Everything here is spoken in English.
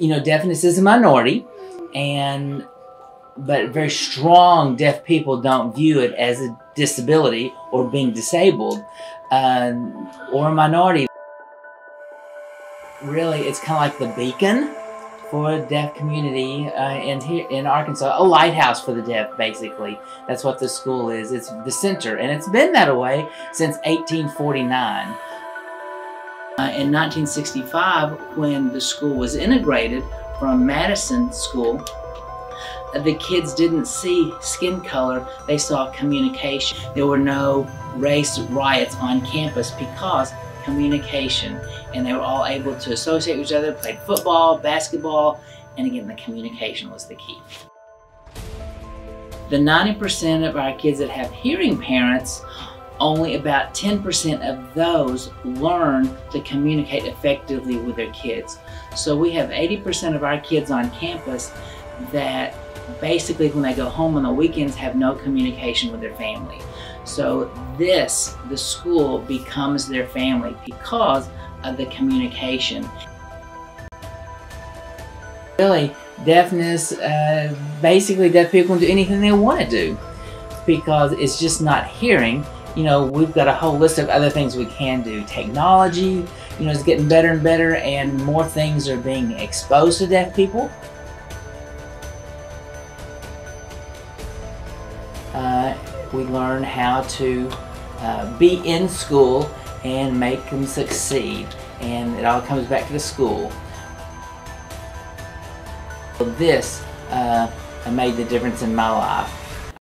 you know, deafness is a minority, and but very strong deaf people don't view it as a disability or being disabled uh, or a minority. Really, it's kind of like the beacon for a deaf community uh, in here in Arkansas, a lighthouse for the deaf, basically. That's what the school is. It's the center, and it's been that way since 1849. Uh, in 1965, when the school was integrated from Madison School, the kids didn't see skin color, they saw communication. There were no race riots on campus because communication and they were all able to associate with each other, played football, basketball, and again, the communication was the key. The 90% of our kids that have hearing parents, only about 10% of those learn to communicate effectively with their kids. So we have 80% of our kids on campus that basically when they go home on the weekends have no communication with their family. So this, the school, becomes their family because of the communication. Really, deafness, uh, basically deaf people can do anything they want to do because it's just not hearing. You know, we've got a whole list of other things we can do. Technology, you know, is getting better and better and more things are being exposed to deaf people. Uh, we learn how to uh, be in school and make them succeed. And it all comes back to the school. This uh, made the difference in my life.